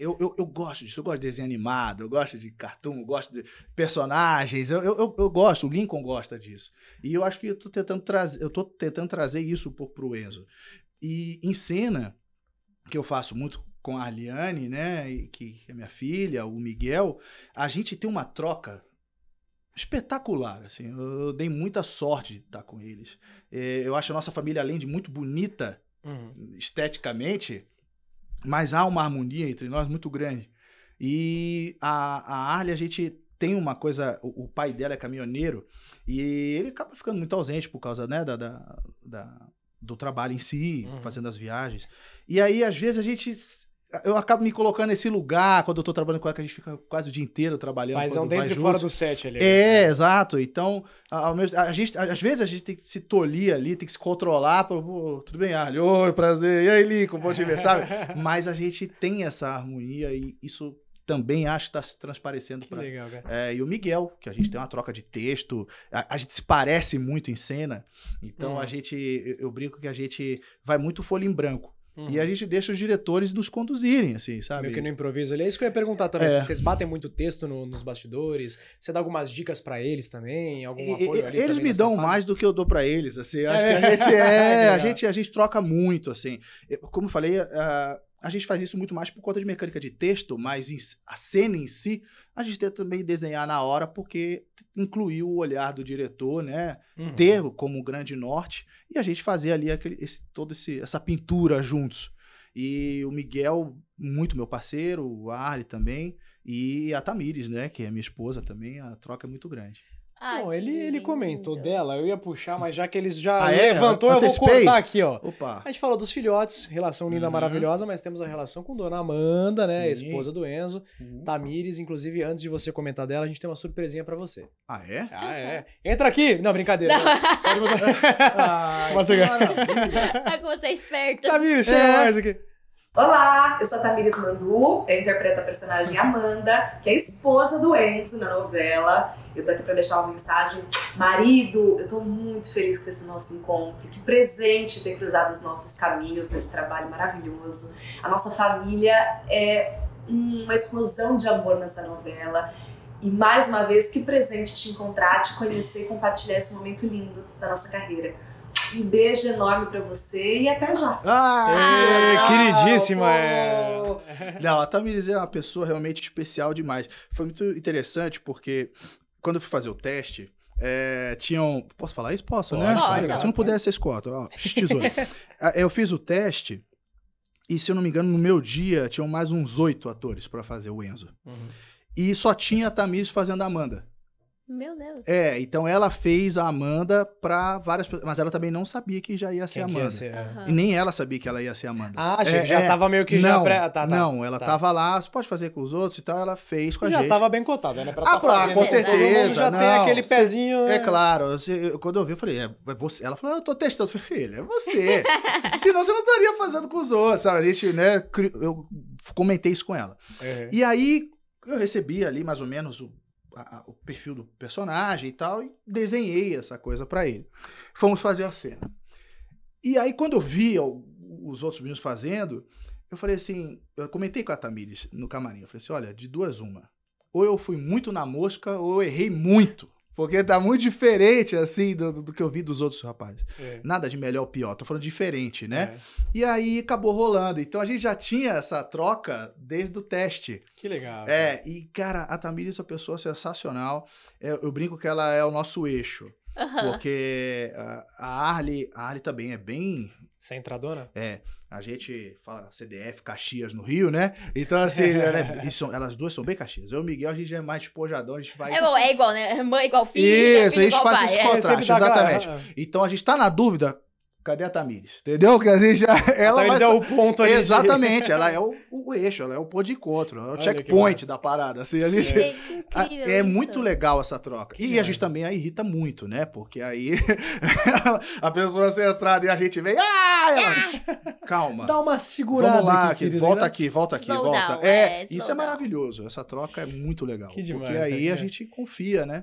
eu, eu, eu, gosto disso, eu gosto de desenho animado, eu gosto de cartoon, eu gosto de personagens, eu, eu, eu, gosto, o Lincoln gosta disso. E eu acho que eu tô tentando trazer, eu tô tentando trazer isso pouco pro Enzo. E em cena, que eu faço muito com a Arliane, né, que é minha filha, o Miguel, a gente tem uma troca espetacular, assim, eu dei muita sorte de estar com eles. É, eu acho a nossa família, além de muito bonita, uhum. esteticamente, mas há uma harmonia entre nós muito grande. E a, a Arlie, a gente tem uma coisa, o, o, pai dela é caminhoneiro, e ele acaba ficando muito ausente por causa, né, da, da, da do trabalho em si, uhum. fazendo as viagens. E aí, às vezes, a gente eu acabo me colocando nesse lugar quando eu tô trabalhando com ela, que a gente fica quase o dia inteiro trabalhando. Mas é um dentro e fora do set ali. É, exato. Então, a, a, gente, às vezes a gente tem que se tolir ali, tem que se controlar. Pra, tudo bem, Arli? Oi, prazer. E aí, Lico, bom te ver, sabe? Mas a gente tem essa harmonia e isso também acho que está se transparecendo para. É, e o Miguel, que a gente tem uma troca de texto, a, a gente se parece muito em cena, então hum. a gente, eu, eu brinco que a gente vai muito folha em branco. Uhum. E a gente deixa os diretores nos conduzirem, assim, sabe? Meio que no improviso ali. É isso que eu ia perguntar também. É. Se vocês batem muito texto no, nos bastidores, você dá algumas dicas para eles também? Algum e, apoio ali Eles me dão fase? mais do que eu dou para eles, assim. Acho é. que a gente é. a, gente, a gente troca muito, assim. Como eu falei, a, a gente faz isso muito mais por conta de mecânica de texto, mas a cena em si, a gente tenta também desenhar na hora, porque incluir o olhar do diretor, né? Uhum. Ter como grande norte, e a gente fazer ali aquele, esse, toda essa pintura juntos. E o Miguel, muito meu parceiro, o Arle também, e a Tamires, né? Que é minha esposa também, a troca é muito grande. Ah, Bom, ele, ele comentou dela, eu ia puxar, mas já que eles já ah, é? levantou, eu vou cortar aqui, ó. Opa. A gente falou dos filhotes, relação linda, uhum. maravilhosa, mas temos a relação com Dona Amanda, né, Sim. esposa do Enzo, uhum. Tamires, inclusive, antes de você comentar dela, a gente tem uma surpresinha para você. Ah, é? Ah, é. Entra aqui! Não, brincadeira. Não. Pode mostrar. ah, Mostra É que você é esperto. Tamires, chega é. mais aqui. Olá, eu sou a Tamires Mandu, eu interpreto a personagem Amanda, que é a esposa do Enzo na novela. Eu tô aqui para deixar uma mensagem. Marido, eu tô muito feliz com esse nosso encontro. Que presente ter cruzado os nossos caminhos nesse trabalho maravilhoso. A nossa família é uma explosão de amor nessa novela. E mais uma vez, que presente te encontrar, te conhecer e compartilhar esse momento lindo da nossa carreira. Um beijo enorme para você e até já. Ah, queridíssima! É. Não, a Tamires é uma pessoa realmente especial demais. Foi muito interessante porque quando eu fui fazer o teste, é, tinham. Posso falar isso? Posso, né? pode, né? Pode, Se não pudesse, vocês cortam. tesoura. eu fiz o teste e, se eu não me engano, no meu dia tinham mais uns oito atores para fazer o Enzo. Uhum. E só tinha a Tamires fazendo a Amanda. Meu Deus. É, então ela fez a Amanda pra várias pessoas. Mas ela também não sabia que já ia ser Quem Amanda. Ia ser, é. E nem ela sabia que ela ia ser Amanda. Ah, é, já é, tava meio que já não, pré... tá, tá, Não, ela tá. tava lá, você pode fazer com os outros e tal, ela fez com a já gente. Já tava bem cotada, né? Pra ah, tá fazendo, com certeza. já não, tem aquele pezinho. Cê, é claro. Quando eu vi, eu falei, é, é você. Ela falou, eu tô testando. Eu falei, filha, é você. Senão você não estaria fazendo com os outros, sabe? A gente, né? Eu comentei isso com ela. Uhum. E aí, eu recebi ali mais ou menos o a, o perfil do personagem e tal, e desenhei essa coisa para ele. Fomos fazer a cena. E aí, quando eu vi os outros meninos fazendo, eu falei assim, eu comentei com a Tamires no camarim, eu falei assim, olha, de duas uma. Ou eu fui muito na mosca, ou eu errei muito. Porque tá muito diferente, assim, do, do que eu vi dos outros rapazes. É. Nada de melhor ou pior, tô falando diferente, né? É. E aí acabou rolando. Então a gente já tinha essa troca desde o teste. Que legal. É, cara. e cara, a Tamires é uma pessoa sensacional. Eu, eu brinco que ela é o nosso eixo. Uhum. Porque a Arlie, a Arlie também é bem. Centradona? É. A gente fala CDF, Caxias no Rio, né? Então, assim, ela, isso, elas duas são bem Caxias. Eu e o Miguel, a gente é mais despojadão, a gente vai. É igual, é igual né? Mãe igual filho. Isso, a gente faz pai, esse é. contraste, exatamente. Então a gente tá na dúvida, Cadê a Tamires? Entendeu? Que a gente já. Ela a Tamires vai... é o ponto ali. Exatamente, ela é o, o, eixo, ela é o ponto de encontro, é o Olha checkpoint da parada. Assim, a gente... É, é muito legal essa troca. Que e a gente também a irrita muito, né? Porque aí a pessoa centrada e a gente vem. Ah! Ela... Calma. Dá uma segurada. Vamos lá, aqui, volta aqui, volta aqui, volta. Down, é, é isso é maravilhoso. Essa troca é muito legal. Que demais, porque aí a gente confia, né?